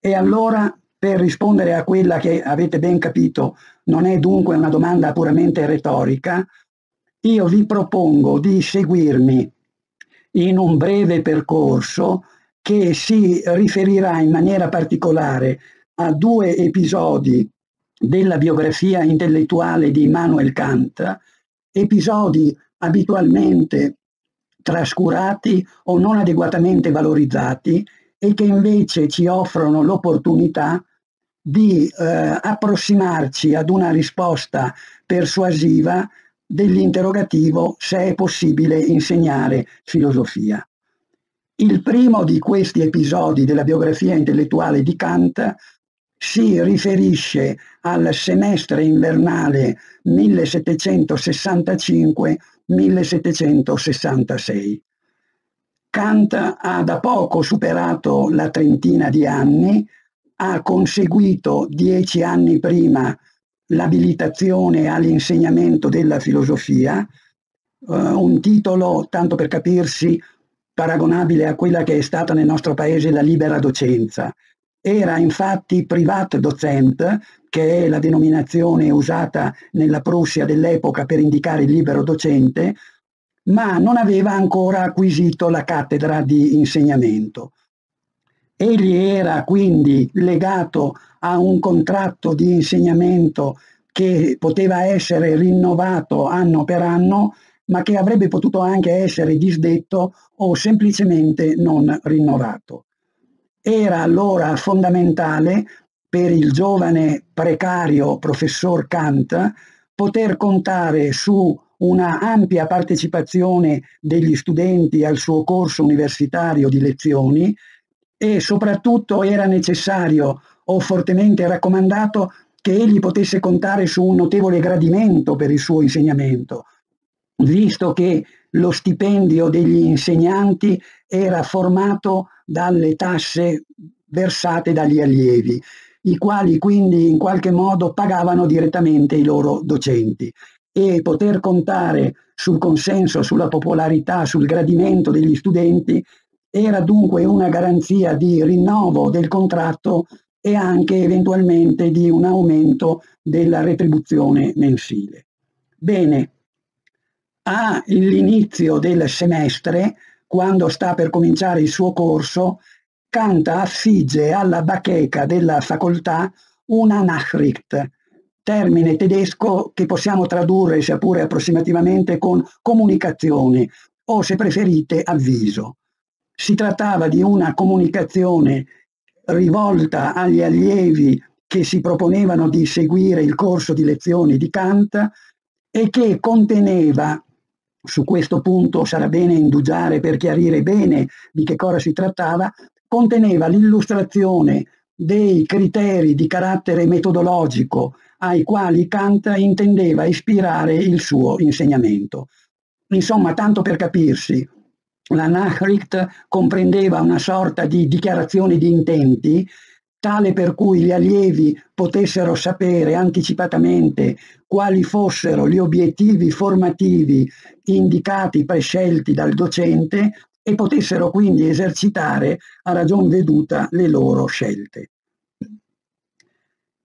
E allora, per rispondere a quella che avete ben capito non è dunque una domanda puramente retorica, io vi propongo di seguirmi in un breve percorso che si riferirà in maniera particolare a due episodi della biografia intellettuale di Immanuel Kant, episodi abitualmente trascurati o non adeguatamente valorizzati e che invece ci offrono l'opportunità di eh, approssimarci ad una risposta persuasiva dell'interrogativo se è possibile insegnare filosofia. Il primo di questi episodi della biografia intellettuale di Kant si riferisce al semestre invernale 1765-1766. Kant ha da poco superato la trentina di anni, ha conseguito dieci anni prima l'abilitazione all'insegnamento della filosofia, uh, un titolo, tanto per capirsi, paragonabile a quella che è stata nel nostro paese la libera docenza. Era infatti privat docent, che è la denominazione usata nella Prussia dell'epoca per indicare il libero docente, ma non aveva ancora acquisito la cattedra di insegnamento. Egli era quindi legato a un contratto di insegnamento che poteva essere rinnovato anno per anno, ma che avrebbe potuto anche essere disdetto o semplicemente non rinnovato. Era allora fondamentale per il giovane precario professor Kant poter contare su una ampia partecipazione degli studenti al suo corso universitario di lezioni e soprattutto era necessario o fortemente raccomandato che egli potesse contare su un notevole gradimento per il suo insegnamento, visto che lo stipendio degli insegnanti era formato dalle tasse versate dagli allievi, i quali quindi in qualche modo pagavano direttamente i loro docenti e poter contare sul consenso, sulla popolarità, sul gradimento degli studenti era dunque una garanzia di rinnovo del contratto e anche eventualmente di un aumento della retribuzione mensile. Bene, all'inizio del semestre, quando sta per cominciare il suo corso, canta affigge alla bacheca della facoltà una Nachricht, termine tedesco che possiamo tradurre, sia pure approssimativamente, con comunicazione o, se preferite, avviso. Si trattava di una comunicazione rivolta agli allievi che si proponevano di seguire il corso di lezioni di Kant e che conteneva, su questo punto sarà bene indugiare per chiarire bene di che cosa si trattava, conteneva l'illustrazione dei criteri di carattere metodologico ai quali Kant intendeva ispirare il suo insegnamento. Insomma, tanto per capirsi, la Nachricht comprendeva una sorta di dichiarazione di intenti tale per cui gli allievi potessero sapere anticipatamente quali fossero gli obiettivi formativi indicati, prescelti dal docente e potessero quindi esercitare a ragion veduta le loro scelte.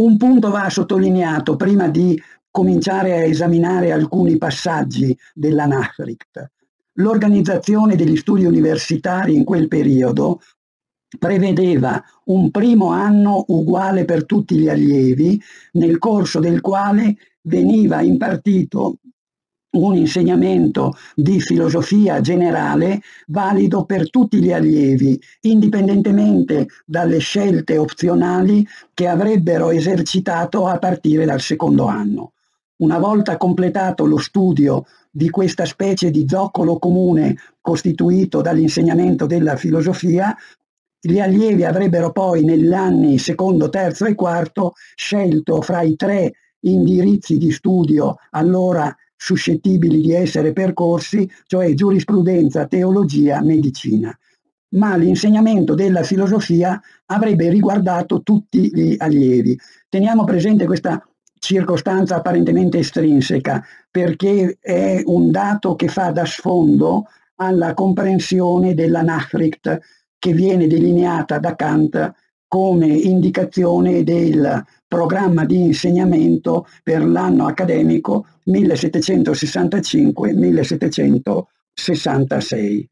Un punto va sottolineato prima di cominciare a esaminare alcuni passaggi della Nachricht. L'organizzazione degli studi universitari in quel periodo prevedeva un primo anno uguale per tutti gli allievi, nel corso del quale veniva impartito un insegnamento di filosofia generale valido per tutti gli allievi, indipendentemente dalle scelte opzionali che avrebbero esercitato a partire dal secondo anno. Una volta completato lo studio di questa specie di zoccolo comune costituito dall'insegnamento della filosofia, gli allievi avrebbero poi negli anni secondo, terzo e quarto scelto fra i tre indirizzi di studio allora suscettibili di essere percorsi, cioè giurisprudenza, teologia, medicina. Ma l'insegnamento della filosofia avrebbe riguardato tutti gli allievi. Teniamo presente questa circostanza apparentemente estrinseca, perché è un dato che fa da sfondo alla comprensione della Nachricht che viene delineata da Kant come indicazione del programma di insegnamento per l'anno accademico 1765-1766.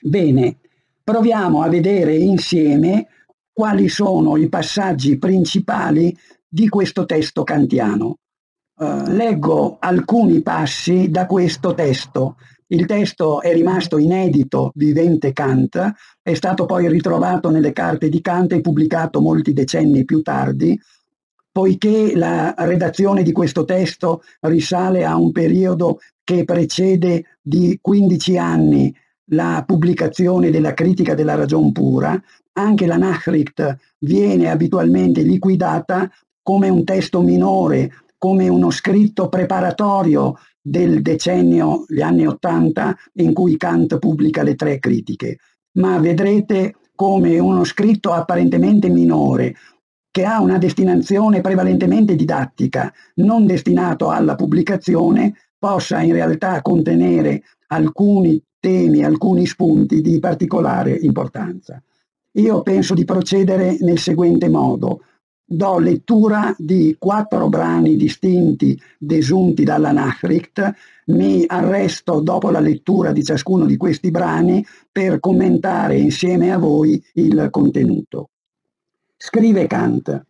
Bene, proviamo a vedere insieme quali sono i passaggi principali di questo testo kantiano. Uh, leggo alcuni passi da questo testo. Il testo è rimasto inedito vivente Kant, è stato poi ritrovato nelle carte di Kant e pubblicato molti decenni più tardi, poiché la redazione di questo testo risale a un periodo che precede di 15 anni la pubblicazione della critica della ragion pura, anche la Nachricht viene abitualmente liquidata come un testo minore, come uno scritto preparatorio del decennio, gli anni Ottanta, in cui Kant pubblica le tre critiche. Ma vedrete come uno scritto apparentemente minore, che ha una destinazione prevalentemente didattica, non destinato alla pubblicazione, possa in realtà contenere alcuni temi, alcuni spunti di particolare importanza. Io penso di procedere nel seguente modo. Do lettura di quattro brani distinti desunti dalla Nachricht, mi arresto dopo la lettura di ciascuno di questi brani per commentare insieme a voi il contenuto. Scrive Kant,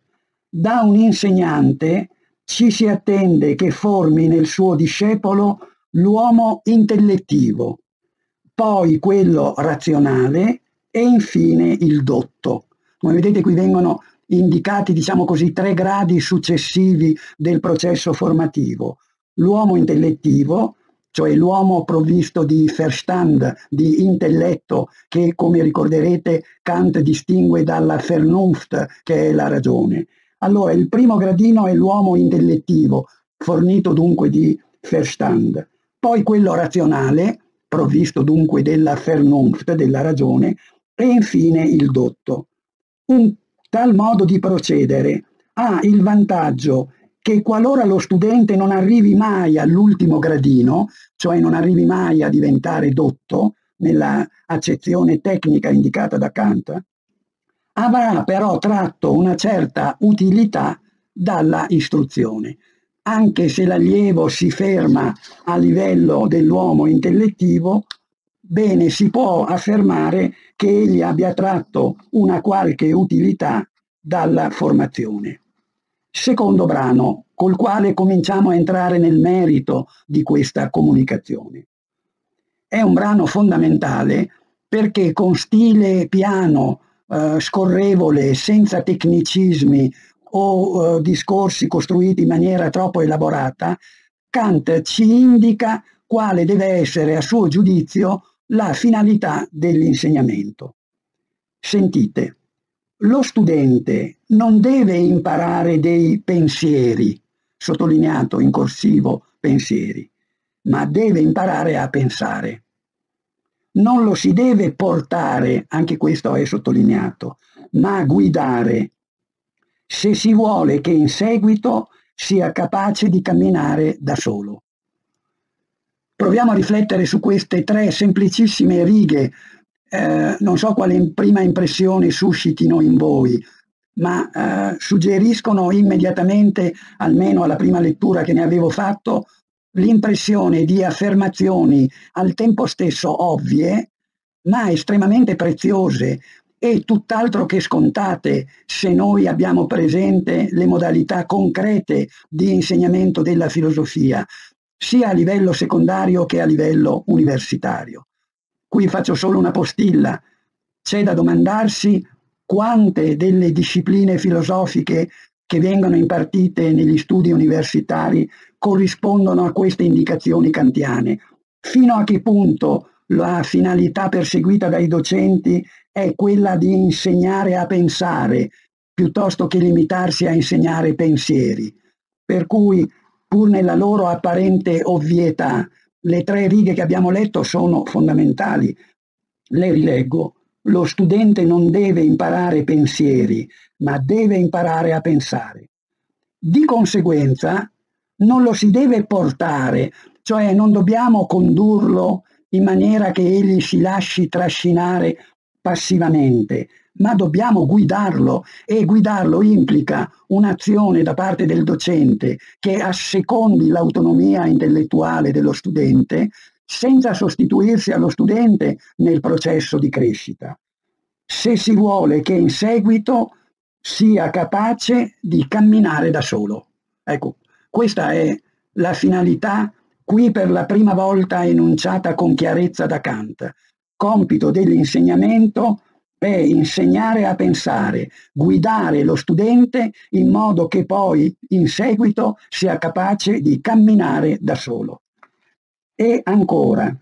da un insegnante ci si attende che formi nel suo discepolo l'uomo intellettivo, poi quello razionale e infine il dotto. Come vedete qui vengono indicati, diciamo così, tre gradi successivi del processo formativo. L'uomo intellettivo, cioè l'uomo provvisto di Verstand, di intelletto, che come ricorderete Kant distingue dalla Vernunft, che è la ragione. Allora, il primo gradino è l'uomo intellettivo, fornito dunque di Verstand. Poi quello razionale, provvisto dunque della Vernunft, della ragione, e infine il dotto. Un tal modo di procedere ha il vantaggio che qualora lo studente non arrivi mai all'ultimo gradino, cioè non arrivi mai a diventare dotto, nella accezione tecnica indicata da Kant, avrà però tratto una certa utilità dalla istruzione, anche se l'allievo si ferma a livello dell'uomo intellettivo bene si può affermare che egli abbia tratto una qualche utilità dalla formazione. Secondo brano, col quale cominciamo a entrare nel merito di questa comunicazione. È un brano fondamentale perché con stile piano, eh, scorrevole, senza tecnicismi o eh, discorsi costruiti in maniera troppo elaborata, Kant ci indica quale deve essere a suo giudizio la finalità dell'insegnamento. Sentite, lo studente non deve imparare dei pensieri, sottolineato in corsivo pensieri, ma deve imparare a pensare. Non lo si deve portare, anche questo è sottolineato, ma guidare, se si vuole che in seguito sia capace di camminare da solo. Proviamo a riflettere su queste tre semplicissime righe, eh, non so quale prima impressione suscitino in voi, ma eh, suggeriscono immediatamente, almeno alla prima lettura che ne avevo fatto, l'impressione di affermazioni al tempo stesso ovvie, ma estremamente preziose e tutt'altro che scontate se noi abbiamo presente le modalità concrete di insegnamento della filosofia, sia a livello secondario che a livello universitario. Qui faccio solo una postilla. C'è da domandarsi quante delle discipline filosofiche che vengono impartite negli studi universitari corrispondono a queste indicazioni kantiane, fino a che punto la finalità perseguita dai docenti è quella di insegnare a pensare piuttosto che limitarsi a insegnare pensieri. Per cui pur nella loro apparente ovvietà, le tre righe che abbiamo letto sono fondamentali. Le rileggo. Lo studente non deve imparare pensieri, ma deve imparare a pensare. Di conseguenza, non lo si deve portare, cioè non dobbiamo condurlo in maniera che egli si lasci trascinare passivamente, ma dobbiamo guidarlo e guidarlo implica un'azione da parte del docente che assecondi l'autonomia intellettuale dello studente senza sostituirsi allo studente nel processo di crescita. Se si vuole che in seguito sia capace di camminare da solo. Ecco, questa è la finalità qui per la prima volta enunciata con chiarezza da Kant. Compito dell'insegnamento è insegnare a pensare, guidare lo studente in modo che poi in seguito sia capace di camminare da solo. E ancora,